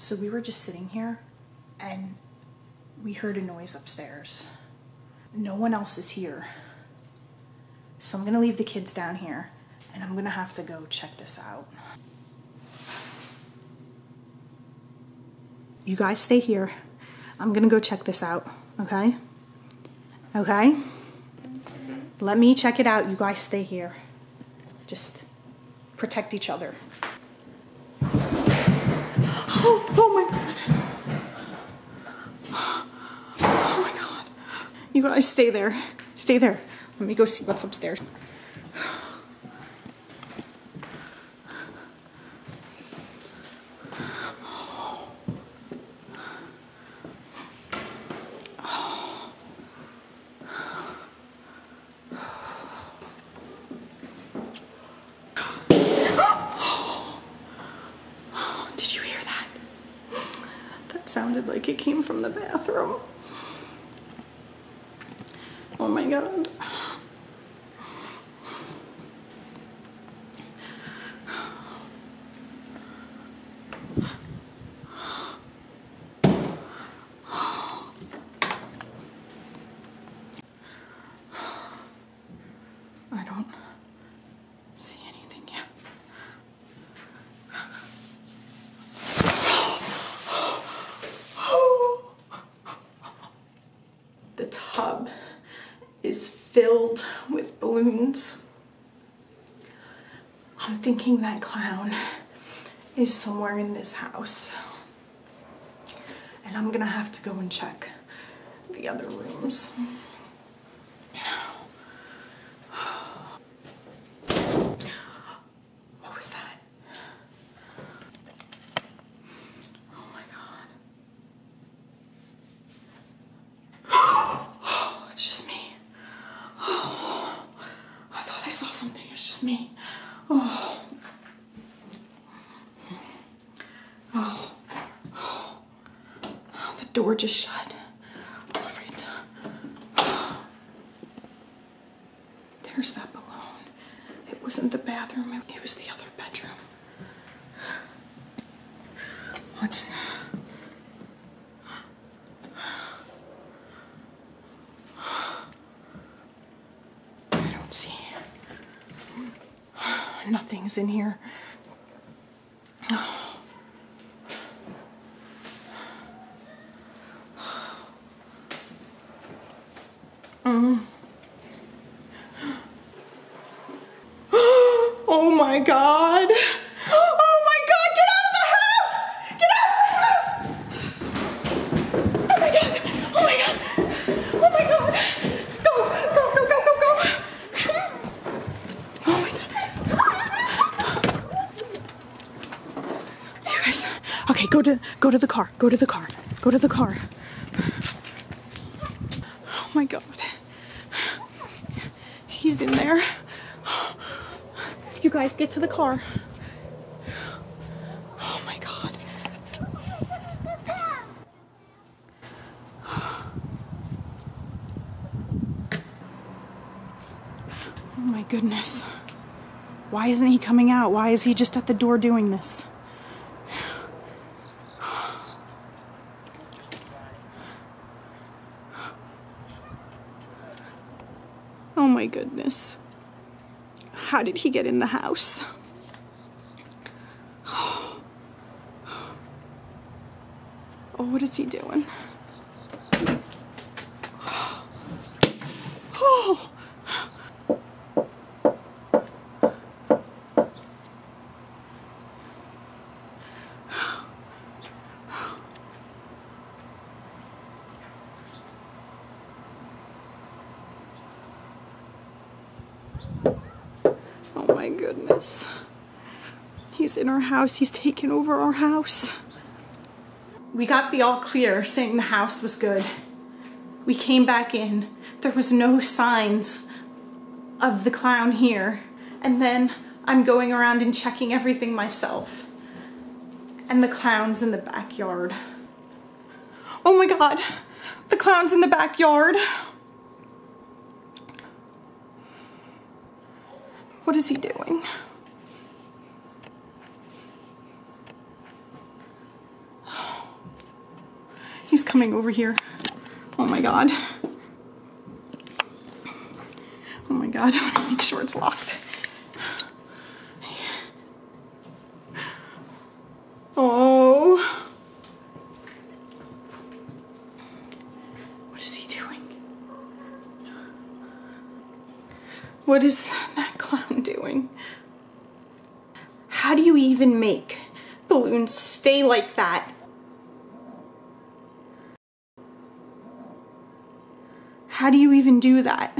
So we were just sitting here and we heard a noise upstairs. No one else is here. So I'm gonna leave the kids down here and I'm gonna have to go check this out. You guys stay here. I'm gonna go check this out, okay? Okay? Let me check it out. You guys stay here. Just protect each other. Oh, oh my god. Oh my god. You guys stay there. Stay there. Let me go see what's upstairs. Did you hear that? That sounded like it came from the bathroom. Oh my god. I don't see anything yet. The tub is filled with balloons. I'm thinking that clown is somewhere in this house. And I'm gonna have to go and check the other rooms. What was that? Oh my god. it's just me. Oh, I thought I saw something. It's just me. Oh. Oh. Oh. The door just shut. I'm afraid. There's that balloon. It wasn't the bathroom, it- it was the other bedroom. What's. I don't see. Nothing's in here. Oh my god! Oh my god, get out of the house! Get out of the house! Oh my god! Oh my god! Oh my god! Go! Go, go, go, go, go! Oh my god. You guys Okay, go to go to the car. Go to the car. Go to the car. Oh my god. He's in there. You guys get to the car. Oh my god. Oh my goodness. Why isn't he coming out? Why is he just at the door doing this? Oh my goodness. How did he get in the house? Oh, what is he doing? Oh. Oh my goodness. He's in our house. He's taken over our house. We got the all clear saying the house was good. We came back in. There was no signs of the clown here. And then I'm going around and checking everything myself. And the clown's in the backyard. Oh my god. The clown's in the backyard. What is he doing? He's coming over here. Oh my god. Oh my god, I want to make sure it's locked. Oh. What is he doing? What is clown doing? How do you even make balloons stay like that? How do you even do that?